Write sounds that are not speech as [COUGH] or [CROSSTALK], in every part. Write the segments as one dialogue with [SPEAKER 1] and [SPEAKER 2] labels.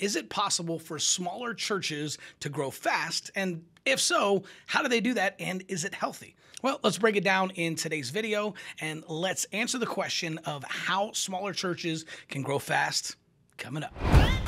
[SPEAKER 1] is it possible for smaller churches to grow fast? And if so, how do they do that? And is it healthy? Well, let's break it down in today's video and let's answer the question of how smaller churches can grow fast coming up.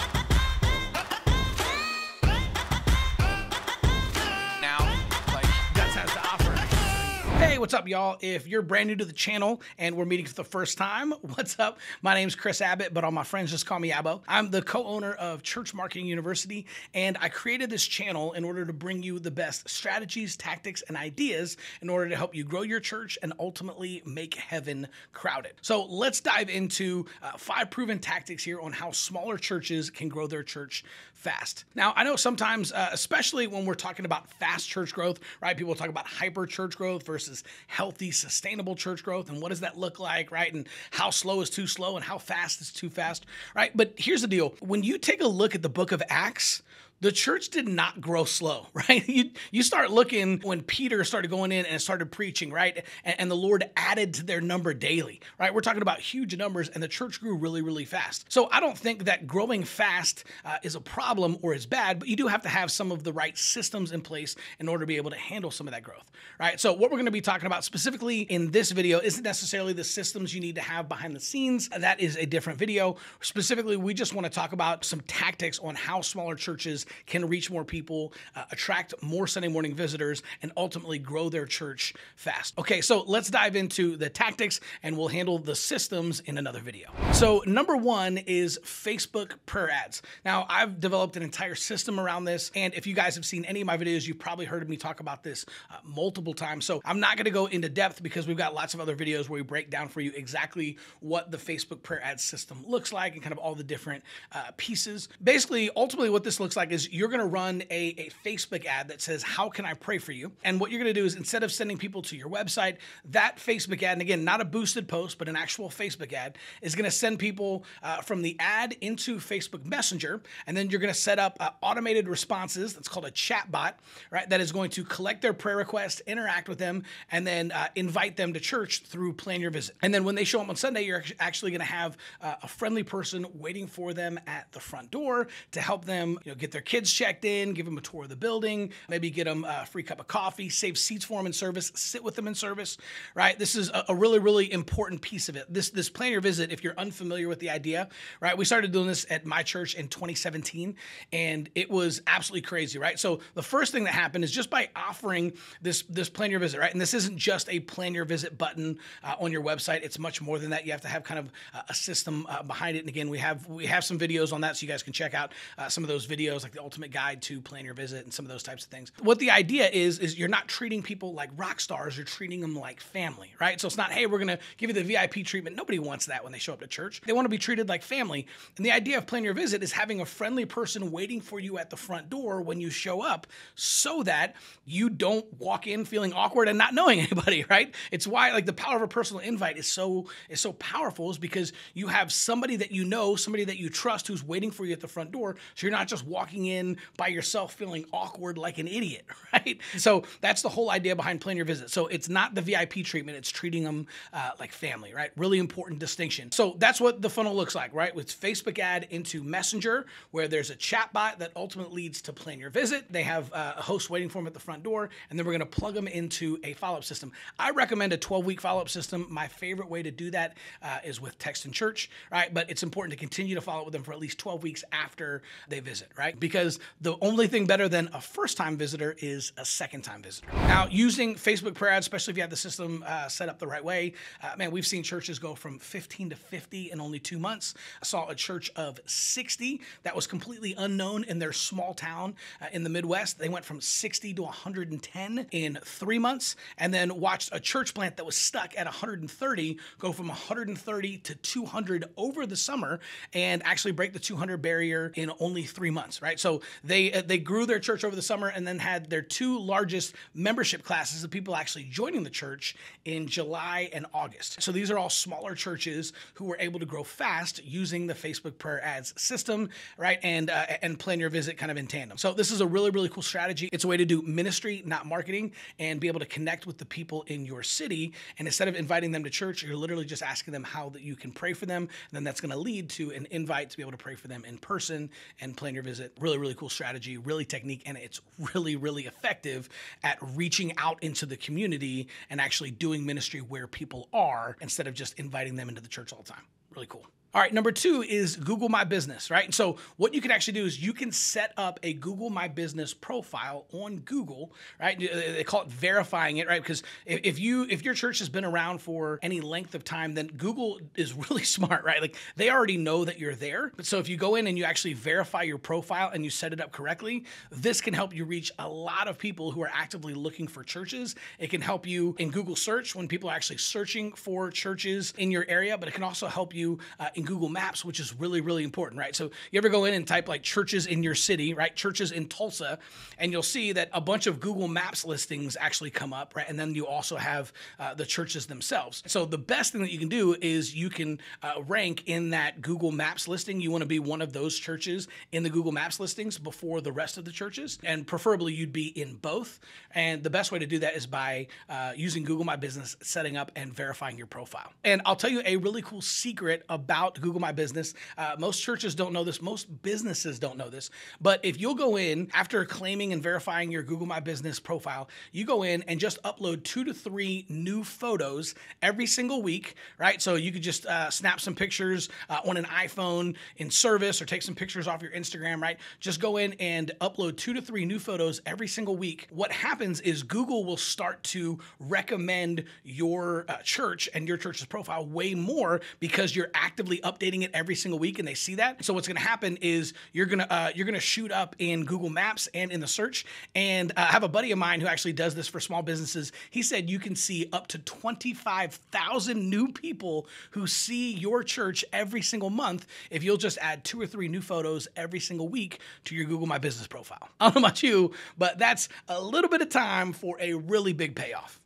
[SPEAKER 1] What's up, y'all? If you're brand new to the channel and we're meeting for the first time, [LAUGHS] what's up? My name's Chris Abbott, but all my friends just call me Abbo. I'm the co owner of Church Marketing University, and I created this channel in order to bring you the best strategies, tactics, and ideas in order to help you grow your church and ultimately make heaven crowded. So let's dive into uh, five proven tactics here on how smaller churches can grow their church fast. Now, I know sometimes, uh, especially when we're talking about fast church growth, right? People talk about hyper church growth versus versus healthy, sustainable church growth. And what does that look like, right? And how slow is too slow and how fast is too fast, right? But here's the deal when you take a look at the book of Acts, the church did not grow slow, [LAUGHS] right? You you start looking when Peter started going in and started preaching, right? And, and, the Lord added to their number daily, right? We're talking about huge numbers, and the church grew really, really fast. So I don't think that growing fast uh, is a problem or is bad, but you do have to have some of the right systems in place in order to be able to handle some of that growth, right? So what we're going to be talking about specifically in this video isn't necessarily the systems you need to have behind the scenes. That is a different video. Specifically, we just want to talk about some tactics on how smaller churches can reach more people, uh, attract more Sunday morning visitors, and ultimately grow their church fast. Okay, so let's dive into the tactics and we'll handle the systems in another video. So, number one is Facebook prayer ads. Now, I've developed an entire system around this, and if you guys have seen any of my videos, you've probably heard me talk about this uh, multiple times. So, I'm not going to go into depth because we've got lots of other videos where we break down for you exactly what the Facebook prayer ad system looks like and kind of all the different uh, pieces. Basically, ultimately, what this looks like is you're going to run a, a Facebook ad that says, How can I pray for you? And what you're going to do is instead of sending people to your website, that Facebook ad, and again, not a boosted post, but an actual Facebook ad, is going to send people uh, from the ad into Facebook Messenger. And then you're going to set up uh, automated responses. That's called a chat bot, right? That is going to collect their prayer requests, interact with them, and then uh, invite them to church through Plan Your Visit. And then when they show up on Sunday, you're actually going to have uh, a friendly person waiting for them at the front door to help them you know, get their kids checked in, give them a tour of the building, maybe get them a free cup of coffee, save seats for them in service, sit with them in service, right? This is a, a really, really important piece of it. This this plan your visit, if you're unfamiliar with the idea, right? We started doing this at my church in 2017, and it was absolutely crazy, right? So the first thing that happened is just by offering this this plan your visit, right? And this isn't just a plan your visit button uh, on your website. It's much more than that. You have to have kind of a system uh, behind it. And again, we have we have some videos on that, so you guys can check out uh, some of those videos, like the ultimate guide to plan your visit and some of those types of things. What the idea is is you're not treating people like rock stars, you're treating them like family, right? So it's not, hey, we're gonna give you the VIP treatment. Nobody wants that when they show up to church. They want to be treated like family. And the idea of plan your visit is having a friendly person waiting for you at the front door when you show up so that you don't walk in feeling awkward and not knowing [LAUGHS] anybody, right? It's why like the power of a personal invite is so is so powerful is because you have somebody that you know, somebody that you trust who's waiting for you at the front door. So you're not just walking in by yourself feeling awkward like an idiot, [LAUGHS] right? So that's the whole idea behind plan your visit. So it's not the VIP treatment, it's treating them uh, like family, right? Really important distinction. So that's what the funnel looks like, right? With Facebook ad into Messenger, where there's a chat bot that ultimately leads to plan your visit. They have uh, a host waiting for them at the front door, and then we're gonna plug them into a follow up system. I recommend a 12 week follow up system. My favorite way to do that uh, is with Text in Church, right? But it's important to continue to follow up with them for at least 12 weeks after they visit, right? Because the the only thing better than a first time visitor is a second time visitor. Now, using Facebook prayer ads, especially if you have the system uh, set up the right way, uh, man, we've seen churches go from 15 to 50 in only two months. I saw a church of 60 that was completely unknown in their small town uh, in the Midwest. They went from 60 to 110 in three months, and then watched a church plant that was stuck at 130 go from 130 to 200 over the summer and actually break the 200 barrier in only three months, right? So they uh, they grew their church over the summer and then had their two largest membership classes of people actually joining the church in July and August. So these are all smaller churches who were able to grow fast using the Facebook prayer ads system, right? And uh, and plan your visit kind of in tandem. So this is a really really cool strategy. It's a way to do ministry, not marketing, and be able to connect with the people in your city. And instead of inviting them to church, you're literally just asking them how that you can pray for them. And then that's going to lead to an invite to be able to pray for them in person and plan your visit. Really, really cool strategy, really technique, and it's really, really effective at reaching out into the community and actually doing ministry where people are instead of just inviting them into the church all the time. Really cool. All right, number two is Google My Business, right? So what you can actually do is you can set up a Google My Business profile on Google, right? They call it verifying it, right? Because if you if your church has been around for any length of time, then Google is [LAUGHS] really smart, right? Like they already know that you're there. But so if you go in and you actually verify your profile and you set it up correctly, this can help you reach a lot of people who are actively looking for churches. It can help you in Google search when people are actually searching for churches in your area, but it can also help you uh, in Google Maps, which is really, really important, right? So you ever go in and type like churches in your city, right? Churches in Tulsa, and you'll see that a bunch of Google Maps listings actually come up, right? And then you also have uh, the churches themselves. So the best thing that you can do is you can uh, rank in that Google Maps listing. You want to be one of those churches in the Google Maps listings before the rest of the churches, and preferably you'd be in both. And the best way to do that is by uh, using Google My Business, setting up and verifying your profile. And I'll tell you a really cool secret about out to Google My Business. Uh, most churches don't know this, most businesses don't know this. But if you'll go in after claiming and verifying your Google My Business profile, you go in and just upload two to three new photos every single week, right? So you could just uh, snap some pictures uh, on an iPhone in service or take some pictures off your Instagram, right? Just go in and upload two to three new photos every single week. What happens is Google will start to recommend your uh, church and your church's profile way more because you're actively updating it every single week and they see that. So what's going to happen is you're going to uh, you're going to shoot up in Google Maps and in the search. And uh, I have a buddy of mine who actually does this for small businesses. He said you can see up to 25,000 new people who see your church every single month if you'll just add two or three new photos every single week to your Google My Business profile. [LAUGHS] I don't know about you, but that's a little bit of time for a really big payoff.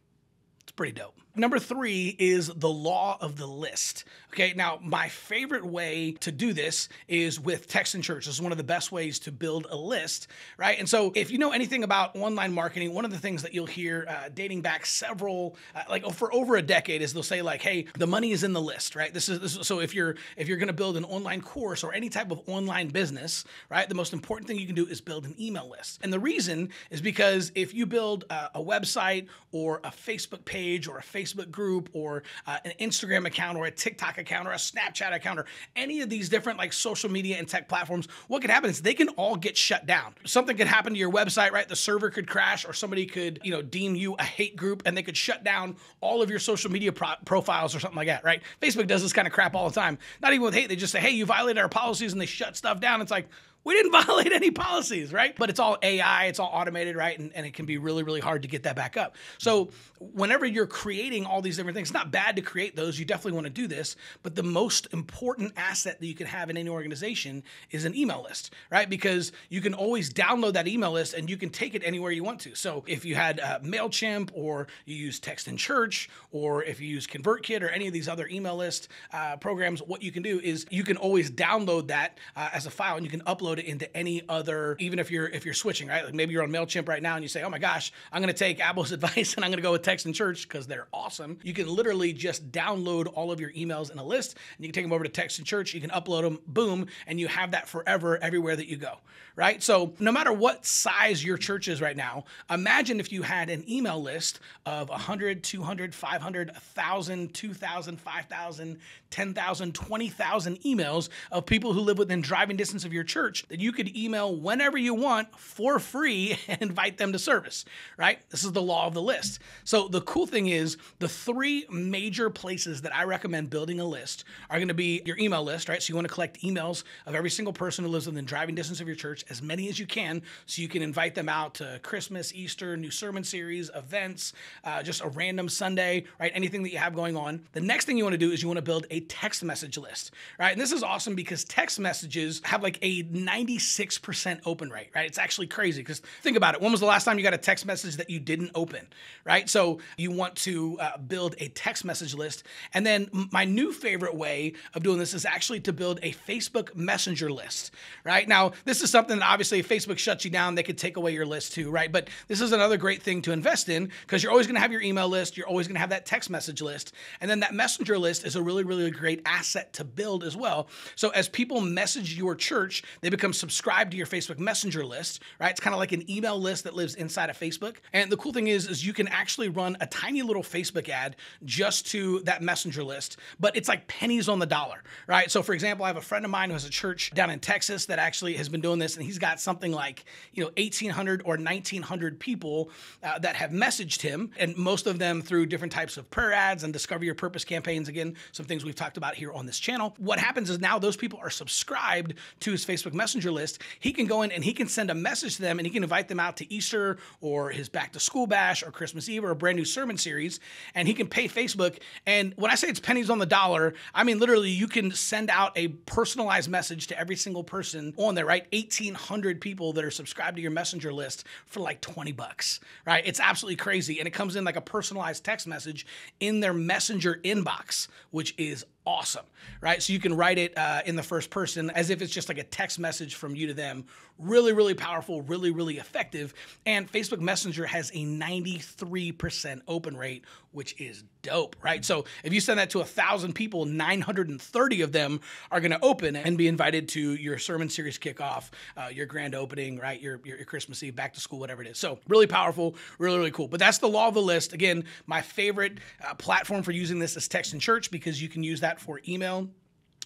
[SPEAKER 1] It's pretty dope. Number three is the law of the list. Okay, now my favorite way to do this is with Text in Church. This is one of the best ways to build a list, right? And so, if you know anything about online marketing, one of the things that you'll hear uh, dating back several, uh, like for over a decade, is they'll say like, "Hey, the money is in the list," right? This is, this is so if you're if you're going to build an online course or any type of online business, right? The most important thing you can do is build an email list, and the reason is because if you build uh, a website or a Facebook page or a Facebook Facebook group or uh, an Instagram account or a TikTok account or a Snapchat account or any of these different like social media and tech platforms, what could happen is they can all get shut down. Something could happen to your website, right? The server could crash or somebody could, you know, deem you a hate group and they could shut down all of your social media pro- profiles or something like that, right? Facebook does this kind of crap all the time. Not even with hate, they just say, hey, you violated our policies and they shut stuff down. It's like, we didn't [LAUGHS] violate any policies, right? But it's all AI, it's all automated, right? And, and it can be really, really hard to get that back up. So whenever you're creating all these different things, it's not bad to create those. You definitely want to do this. But the most important asset that you can have in any organization is an email list, right? Because you can always download that email list and you can take it anywhere you want to. So if you had uh, MailChimp or you use Text in Church or if you use ConvertKit or any of these other email list uh, programs, what you can do is you can always download that uh, as a file and you can upload it into any other, even if you're if you're switching, right? Like maybe you're on MailChimp right now and you say, oh my gosh, I'm gonna take Abbo's [LAUGHS] advice and I'm gonna go with Text in Church because they're awesome. You can literally just download all of your emails in a list and you can take them over to Text in Church, you can upload them, boom, and you have that forever everywhere that you go, right? So no matter what size your church is right now, imagine if you had an email list of 100, 200, 500, 1,000, 2,000, 5,000, 10,000, 20,000 emails of people who live within driving distance of your church that you could email whenever you want for free [LAUGHS] and invite them to service, right? This is the law of the list. So the cool thing is the three major places that I recommend building a list are going to be your email list, right? So you want to collect emails of every single person who lives within driving distance of your church, as many as you can, so you can invite them out to Christmas, Easter, new sermon series, events, uh, just a random Sunday, right? Anything that you have going on. The next thing you want to do is you want to build a text message list, right? And this is awesome because text messages have like a 96% open rate, right? It's actually crazy because think about it. When was the last time you got a text message that you didn't open, right? So you want to uh, build a text message list. And then my new favorite way of doing this is actually to build a Facebook Messenger list, right? Now, this is something that obviously if Facebook shuts you down, they could take away your list too, right? But this is another great thing to invest in because you're always going to have your email list, you're always going to have that text message list, and then that messenger list is a really, really great asset to build as well. So as people message your church, they become subscribed to your Facebook Messenger list, right? It's kind of like an email list that lives inside of Facebook. And the cool thing is, is you can actually run a tiny little Facebook ad just to that messenger list, but it's like pennies on the dollar, right? So for example, I have a friend of mine who has a church down in Texas that actually has been doing this, and he's got something like you know 1,800 or 1,900 people uh, that have messaged him, and most of them through different types of prayer ads and discover your purpose campaigns. Again, some things we've talked about here on this channel. What happens is now those people are subscribed to his Facebook Messenger list. He can go in and he can send a message to them, and he can invite them out to Easter or his back to school bash or Christmas Eve or a brand new sermon series, and he can pay Facebook. And when I say it's pennies on the dollar, I mean literally you can send out a personalized message to every single person on there, right? 1,800 people that are subscribed to your messenger list for like 20 bucks, right? It's absolutely crazy. And it comes in like a personalized text message in their messenger inbox, which is awesome, right? So you can write it uh, in the first person as if it's just like a text message from you to them. Really, really powerful, really, really effective. And Facebook Messenger has a 93% open rate, which is dope, right? So if you send that to a thousand people, 930 of them are going to open and be invited to your sermon series kickoff, uh, your grand opening, right? Your, your, your Christmas Eve, back to school, whatever it is. So really powerful, really, really cool. But that's the law of the list. Again, my favorite uh, platform for using this is Text in Church because you can use that for email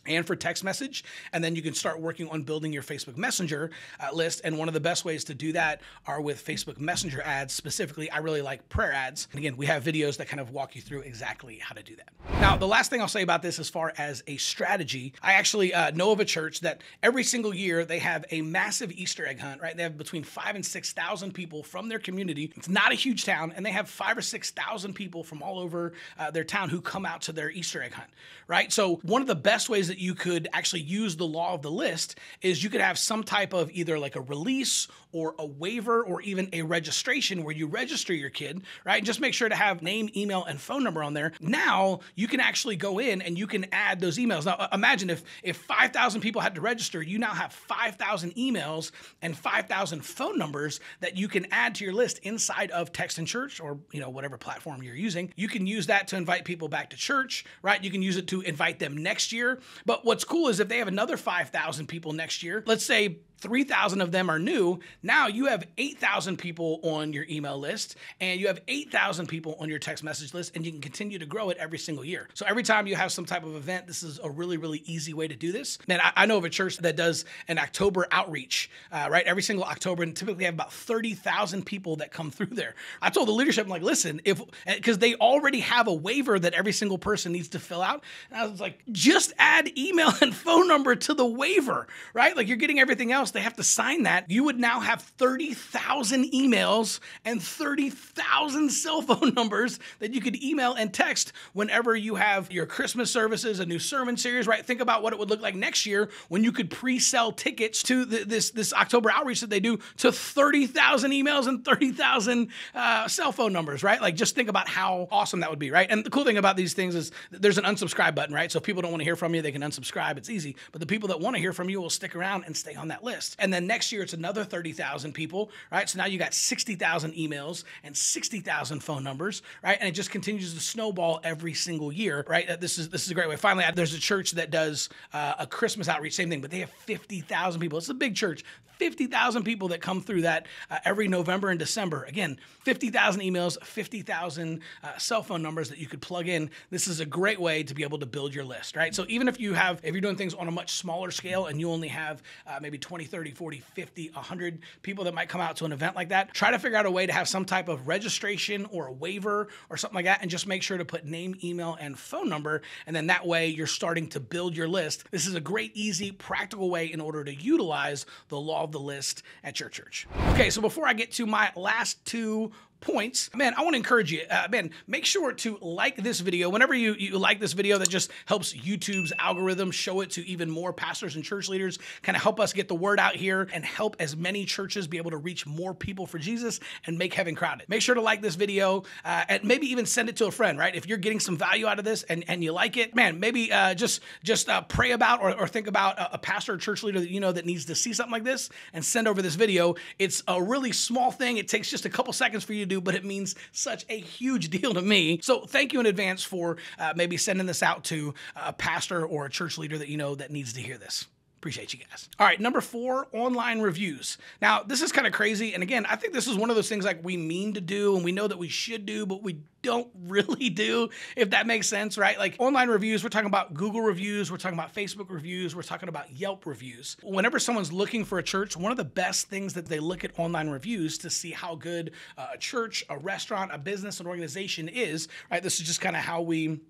[SPEAKER 1] and for text message. And then you can start working on building your Facebook Messenger uh, list. And one of the best ways to do that are with Facebook Messenger ads. Specifically, I really like prayer ads. And again, we have videos that kind of walk you through exactly how to do that. Now, the last thing I'll say about this as far as a strategy, I actually uh, know of a church that every single year they have a massive Easter egg hunt, right? They have between five and 6,000 people from their community. It's not a huge town, and they have five or 6,000 people from all over uh, their town who come out to their Easter egg hunt, right? So, one of the best ways that you could actually use the law of the list is you could have some type of either like a release or a waiver or even a registration where you register your kid, right? Just make sure to have name, email, and phone number on there. Now you can actually go in and you can add those emails. Now imagine if if 5,000 people had to register, you now have 5,000 emails and 5,000 phone numbers that you can add to your list inside of Text in Church or you know whatever platform you're using. You can use that to invite people back to church, right? You can use it to invite them next year. But what's cool is if they have another 5,000 people next year, let's say 3,000 of them are new. Now you have 8,000 people on your email list and you have 8,000 people on your text message list, and you can continue to grow it every single year. So every time you have some type of event, this is a really, really easy way to do this. Man, I, I know of a church that does an October outreach, uh, right? Every single October, and typically have about 30,000 people that come through there. I told the leadership, I'm like, listen, if, because they already have a waiver that every single person needs to fill out. And I was like, just add email [LAUGHS] and phone number to the waiver, right? Like you're getting everything else they have to sign that, you would now have 30,000 emails and 30,000 [LAUGHS] cell phone numbers that you could email and text whenever you have your Christmas services, a new sermon series, right? Think about what it would look like next year when you could pre-sell tickets to the, this this October outreach that they do to 30,000 emails and 30,000 uh, cell phone numbers, right? Like just think about how awesome that would be, right? And the cool thing about these things is there's an unsubscribe button, right? So if people don't want to hear from you, they can unsubscribe. It's easy. But the people that want to hear from you will stick around and stay on that list. And then next year it's another 30,000 people, right? So now you got 60,000 emails and 60,000 phone numbers, right? And it just continues to snowball every single year, right? Uh, this is this is a great way. Finally, there's a church that does uh, a Christmas outreach, same thing, but they have 50,000 people. It's a big church. 50,000 people that come through that uh, every November and December. Again, 50,000 emails, 50,000 uh, cell phone numbers that you could plug in. This is a great way to be able to build your list, right? So even if you have, if you're doing things on a much smaller scale and you only have uh, maybe 20, 30, 40, 50, 100 people that might come out to an event like that, try to figure out a way to have some type of registration or a waiver or something like that. And just make sure to put name, email, and phone number. And then that way you're starting to build your list. This is a great, easy, practical way in order to utilize the law of the list at your church. Okay, so before I get to my last two points. Man, I want to encourage you, uh, man, make sure to like this video. Whenever you, you like this video, that just helps YouTube's algorithm show it to even more pastors and church leaders, kind of help us get the word out here and help as many churches be able to reach more people for Jesus and make heaven crowded. Make sure to like this video uh, and maybe even send it to a friend, right? If you're getting some value out of this and, and you like it, man, maybe uh, just just uh, pray about or, or, think about a, a pastor or church leader that you know that needs to see something like this and send over this video. It's a really small thing. It takes just a couple seconds for you do, but it means such a huge deal to me. So thank you in advance for uh, maybe sending this out to a pastor or a church leader that you know that needs to hear this. Appreciate you guys. All right, number four, online reviews. Now, this is kind of crazy. And again, I think this is one of those things like we mean to do and we know that we should do, but we don't [LAUGHS] really do, if that makes sense, right? Like online reviews, we're talking about Google reviews, we're talking about Facebook reviews, we're talking about Yelp reviews. Whenever someone's looking for a church, one of the best things that they look at online reviews to see how good uh, a church, a restaurant, a business, an organization is, right? This is just kind of how we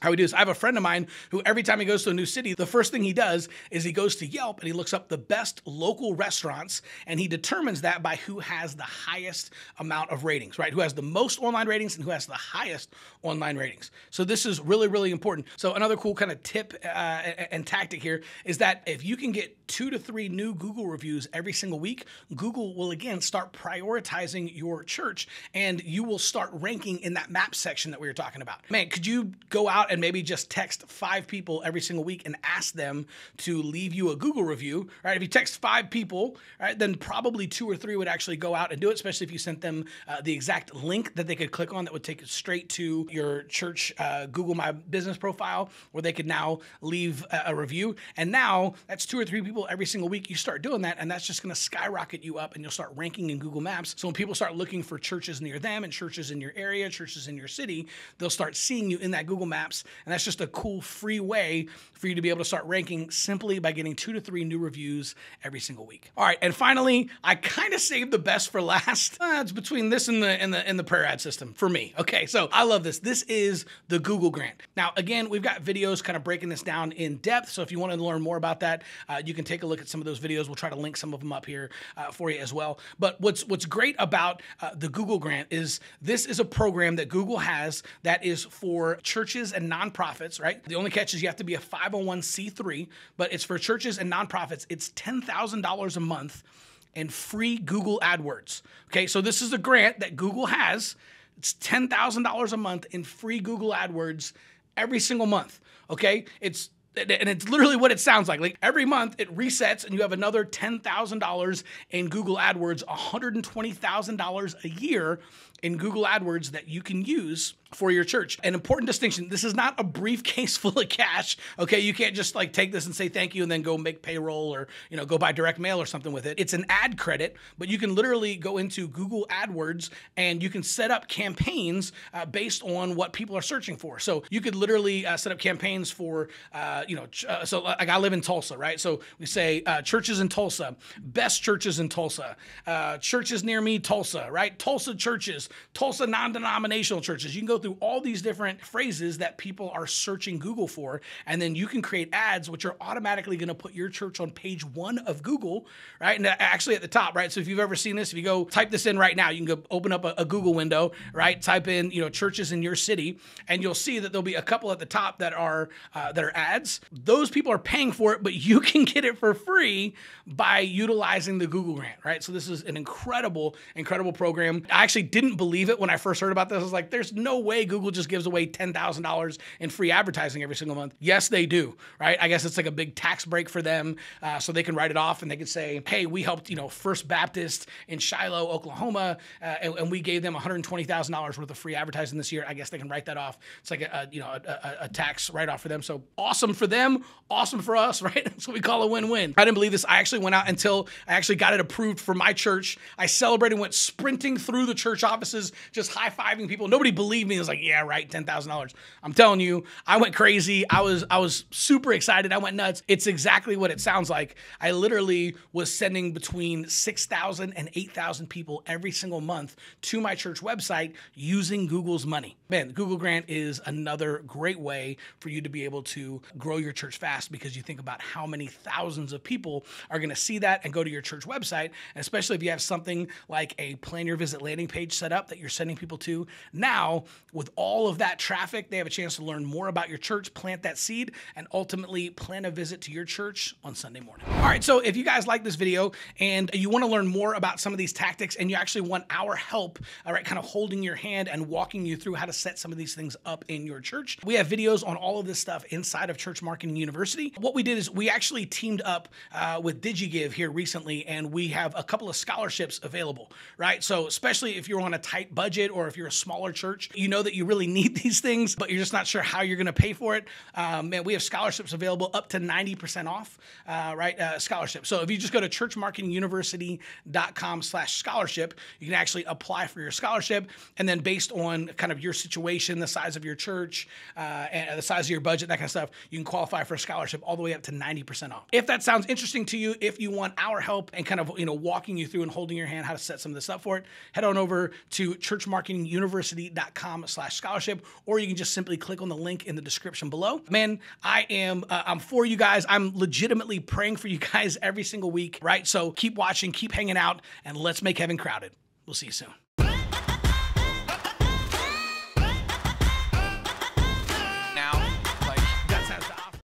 [SPEAKER 1] how we do this. I have a friend of mine who every time he goes to a new city, the first thing he does is he goes to Yelp and he looks up the best local restaurants and he determines that by who has the highest amount of ratings, right? Who has the most online ratings and who has the highest online ratings. So this is really, really important. So another cool kind of tip uh, and tactic here is that if you can get two to three new Google reviews every single week, Google will again start prioritizing your church and you will start ranking in that map section that we were talking about. Man, could you go out and maybe just text five people every single week and ask them to leave you a Google review, right? If you text five people, right, then probably two or three would actually go out and do it, especially if you sent them uh, the exact link that they could click on that would take it straight to your church uh, Google My Business profile where they could now leave a, a review. And now that's two or three people every single week, you start doing that, and that's just going to skyrocket you up, and you'll start ranking in Google Maps. So when people start looking for churches near them and churches in your area, churches in your city, they'll start seeing you in that Google Maps, and that's just a cool free way for you to be able to start ranking simply by getting two to three new reviews every single week. All right, and finally, I kind of saved the best for [LAUGHS] last. Uh, it's between this and the and the and the prayer ad system for me. Okay, so I love this. This is the Google Grant. Now, again, we've got videos kind of breaking this down in depth. So if you want to learn more about that, uh, you can can take a look at some of those videos. We'll try to link some of them up here uh, for you as well. But what's what's great about uh, the Google Grant is this is a program that Google has that is for churches and nonprofits. Right. The only catch is you have to be a 501c3, but it's for churches and nonprofits. It's ten thousand dollars a month and free Google AdWords. Okay, so this is a grant that Google has. It's $10,000 a month in free Google AdWords every single month. Okay, it's and it's literally what it sounds like. Like every month it resets and you have another $10,000 in Google AdWords, $120,000 a year in Google AdWords that you can use for your church. An important distinction this is not a briefcase [LAUGHS] full of cash. Okay, you can't just like take this and say thank you and then go make payroll or, you know, go buy direct mail or something with it. It's an ad credit, but you can literally go into Google AdWords and you can set up campaigns uh, based on what people are searching for. So you could literally uh, set up campaigns for, uh, you know, ch- uh, so like I live in Tulsa, right? So we say uh, churches in Tulsa, best churches in Tulsa, uh, churches near me, Tulsa, right? Tulsa churches, Tulsa non denominational churches. You can go through all these different phrases that people are searching Google for, and then you can create ads which are automatically going to put your church on page one of Google, right? And actually at the top, right? So if you've ever seen this, if you go type this in right now, you can go open up a, a Google window, right? Type in, you know, churches in your city, and you'll see that there'll be a couple at the top that are uh, that are ads. Those people are paying for it, but you [LAUGHS] can get it for free by utilizing the Google grant, right? So this is an incredible, incredible program. I actually didn't believe it when I first heard about this. I was like, there's no way Google just gives away $10,000 in free advertising every single month. Yes, they do, right? I guess it's like a big tax break for them. Uh, so they can write it off and they can say, hey, we helped, you know, First Baptist in Shiloh, Oklahoma, uh, and, and, we gave them $120,000 worth of free advertising this year. I guess they can write that off. It's like a, a you know, a, a, a tax write off for them. So awesome for them, awesome for us, [LAUGHS] right? That's what we call a win win. I didn't believe this. I actually went out until I actually got it approved for my church. I celebrated, went sprinting through the church offices, just high fiving people. Nobody believed me and was like, yeah, right, $10,000. I'm telling you, I went crazy. I was I was super excited. I went nuts. It's exactly what it sounds like. I literally was sending between 6,000 and 8,000 people every single month to my church website using Google's money. Man, Google Grant is another great way for you to be able to grow your church fast because you think about how many thousands of people are going to see that and go to your church website, especially if you have something like a plan your visit landing page set up that you're sending people to. Now, with all of that traffic, they have a chance to learn more about your church, plant that seed, and ultimately plan a visit to your church on Sunday morning. All right, so if you guys like this video and you want to learn more about some of these tactics and you actually want our help, all right, kind of holding your hand and walking you through how to set some of these things up in your church, we have videos on all of this stuff inside of Church Marketing University. What we did is we actually teamed up uh, with DigiGiv here recently, and we have a couple of scholarships available, right? So, especially if you're on a tight budget or if you're a smaller church, you know that you really need [LAUGHS] these things, but you're just not sure how you're going to pay for it. Um, man, we have scholarships available up to 90% off, uh, right? Uh, scholarship. So if you just go to churchmarketinguniversity.com slash scholarship, you can actually apply for your scholarship. And then based on kind of your situation, the size of your church, uh, and the size of your budget, that kind of stuff, you can qualify for a scholarship all the way up to 90% off. If that sounds interesting to you, if you want our help and kind of, you know, walking you through and holding your hand how to set some of this up for it, head on over to churchmarketinguniversity.com slash scholarship, or you can just simply click on the link in the description below. Man, I am, uh, I'm for you guys. I'm legitimately praying for you [LAUGHS] guys every single week, right? So keep watching, keep hanging out, and let's make heaven crowded. We'll see you soon.